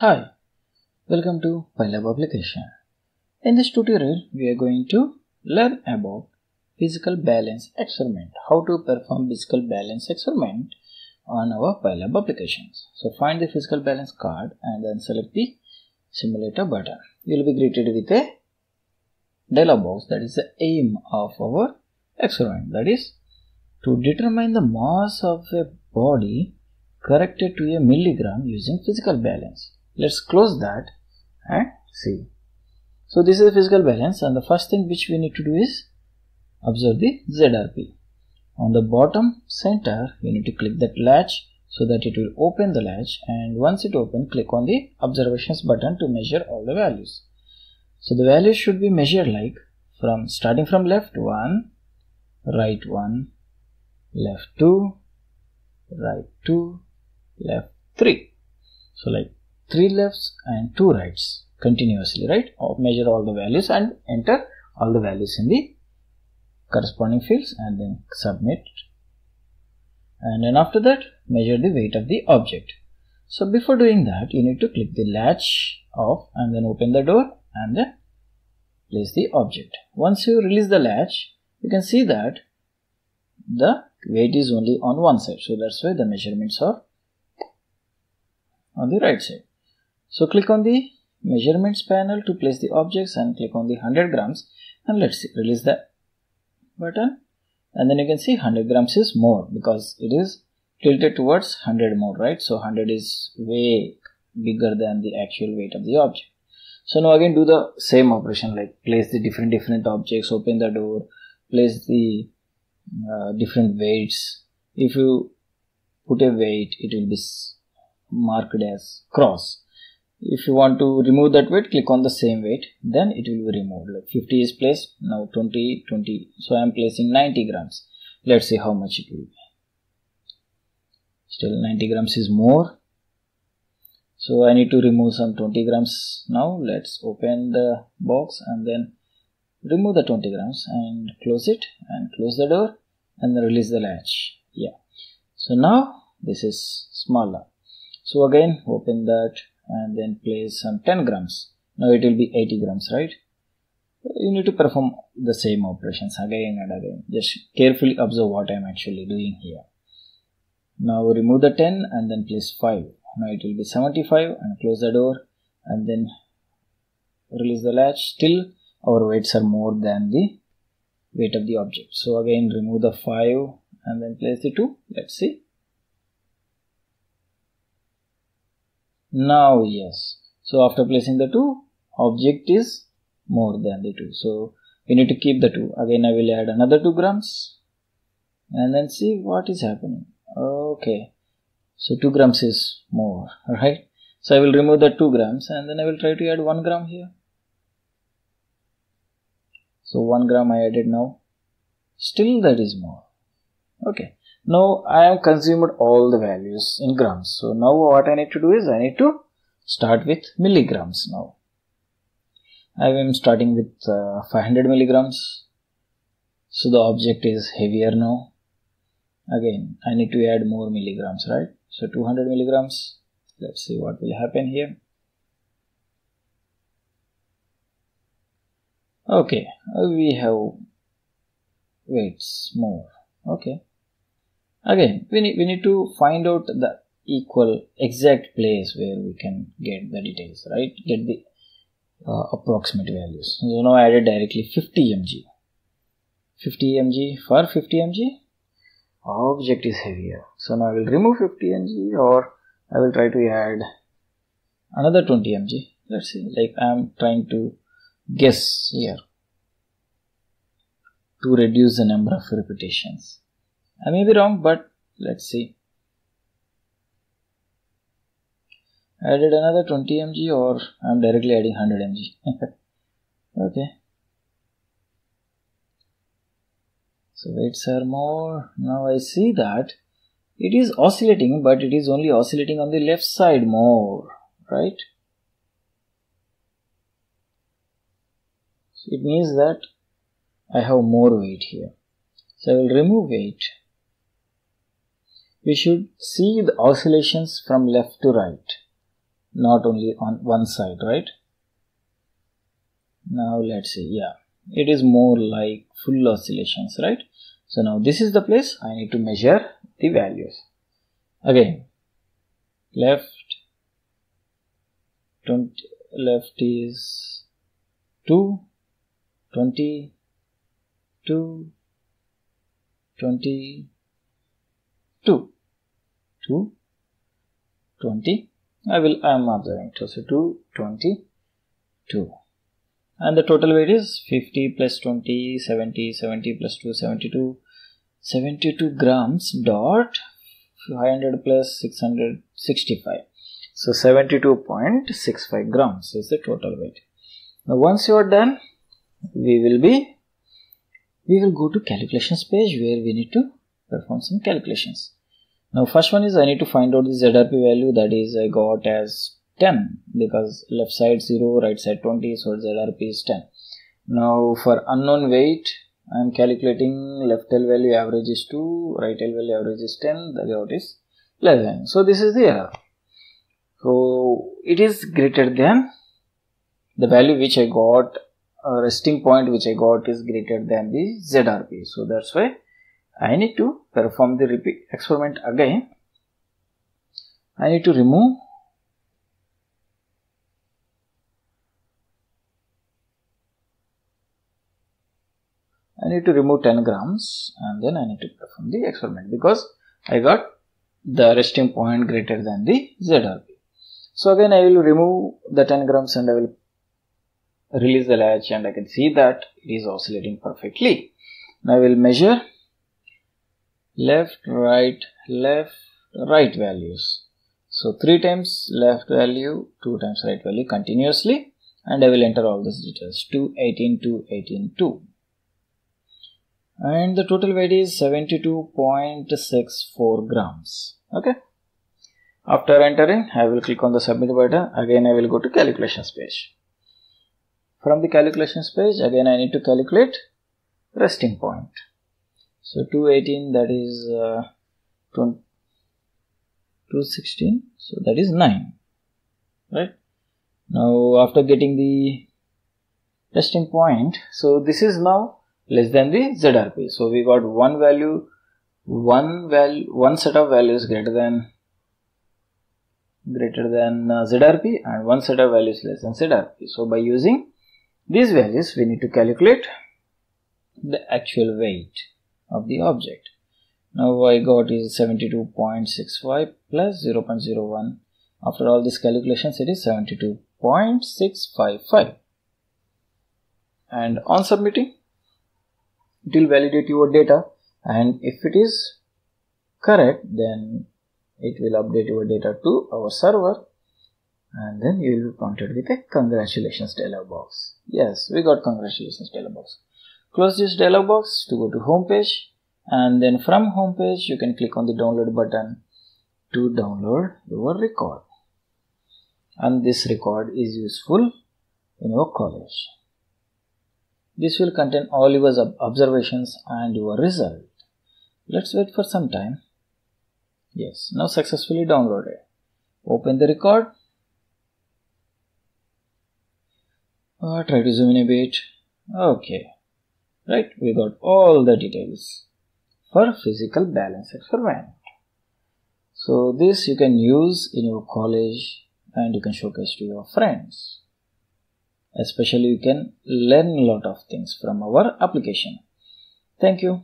Hi, welcome to PhyLab application. In this tutorial, we are going to learn about physical balance experiment, how to perform physical balance experiment on our PhyLab applications. So find the physical balance card and then select the simulator button. You will be greeted with a dialog box that is the aim of our experiment that is to determine the mass of a body corrected to a milligram using physical balance. Let's close that and see. So this is physical balance and the first thing which we need to do is observe the ZRP. On the bottom center you need to click that latch so that it will open the latch and once it open click on the observations button to measure all the values. So the values should be measured like from starting from left 1, right 1, left 2, right 2, left 3. So like 3 lefts and 2 rights continuously, right? Measure all the values and enter all the values in the corresponding fields and then submit. And then after that, measure the weight of the object. So before doing that, you need to click the latch off and then open the door and then place the object. Once you release the latch, you can see that the weight is only on one side. So that's why the measurements are on the right side. So click on the measurements panel to place the objects and click on the 100 grams and let's see, release the button. And then you can see 100 grams is more because it is tilted towards 100 more right? So 100 is way bigger than the actual weight of the object. So now again do the same operation like place the different different objects open the door place the uh, different weights. If you put a weight it will be marked as cross if you want to remove that weight click on the same weight then it will be removed. Like 50 is placed now 20 20 so i am placing 90 grams. Let's see how much it will be. Still 90 grams is more. So i need to remove some 20 grams now. Let's open the box and then remove the 20 grams and close it and close the door and then release the latch. Yeah. So now this is smaller. So again open that and then place some 10 grams. Now it will be 80 grams right? You need to perform the same operations again and again. Just carefully observe what i am actually doing here. Now remove the 10 and then place 5 now it will be 75 and close the door and then release the latch till our weights are more than the weight of the object. So again remove the 5 and then place the 2 let's see now yes. So after placing the 2 object is more than the 2 so we need to keep the 2 again i will add another 2 grams. And then see what is happening. Okay. So 2 grams is more right? So i will remove the 2 grams and then i will try to add 1 gram here. So 1 gram i added now. Still that is more. Okay now I have consumed all the values in grams. So now what I need to do is I need to start with milligrams now. I am starting with uh, 500 milligrams. So the object is heavier now. Again, I need to add more milligrams, right? So 200 milligrams. Let's see what will happen here. Okay, we have weights more. Okay again we need, we need to find out the equal exact place where we can get the details right? Get the uh, approximate values. So now I added directly 50 mg 50 mg for 50 mg object is heavier. So now I will remove 50 mg or I will try to add another 20 mg let's see. Like I am trying to guess here. To reduce the number of repetitions I may be wrong, but let's see. Added another 20 mg or I'm directly adding 100 mg. okay. So weights are more. Now I see that it is oscillating, but it is only oscillating on the left side more, right? So it means that I have more weight here. So I will remove weight we should see the oscillations from left to right. not only on one side right? Now let's see yeah. It is more like full oscillations right? So now this is the place i need to measure the values. Again left 20 left is 2 20 2 20 2 2 20 I will I am observing. So 2 20 2 and the total weight is 50 plus 20 70 70 plus 2 72 72 grams dot 500 plus 665 so 72.65 grams is the total weight. Now once you are done we will be we will go to calculations page where we need to perform some calculations now first one is I need to find out the ZRP value that is I got as 10 because left side 0 right side 20 so ZRP is 10 now for unknown weight I am calculating left tail value average is 2 right tail value average is 10 the layout is less than so this is the error. So it is greater than the value which I got a resting point which I got is greater than the ZRP so that's why I need to perform the repeat experiment again I need to remove I need to remove 10 grams and then I need to perform the experiment because I got the resting point greater than the ZRP. So again I will remove the 10 grams and I will release the latch and I can see that it is oscillating perfectly. Now I will measure left, right, left, right values. So 3 times left value, 2 times right value continuously and I will enter all these details. 2, 18, 2, 18, 2 and the total weight is 72.64 grams. Okay? After entering I will click on the submit button. Again I will go to calculations page. From the calculations page again I need to calculate resting point so 218 that is uh, 216 so that is 9 right now after getting the resting point so this is now less than the ZRP. So we got one value, one value, one set of values greater than greater than uh, ZRP and one set of values less than ZRP. So by using these values, we need to calculate the actual weight of the object. Now I got is 72.65 plus 0.01. After all these calculations, it is 72.655. And on submitting, it will validate your data and if it is correct then it will update your data to our server and then you will be prompted with a congratulations dialog box yes we got congratulations dialog box close this dialog box to go to home page and then from home page you can click on the download button to download your record and this record is useful in your college this will contain all your observations and your result. Let's wait for some time. Yes, now successfully downloaded. Open the record. Uh, try to zoom in a bit. Okay. Right, we got all the details for physical balance experiment. So this you can use in your college and you can showcase to your friends. Especially you can learn a lot of things from our application. Thank you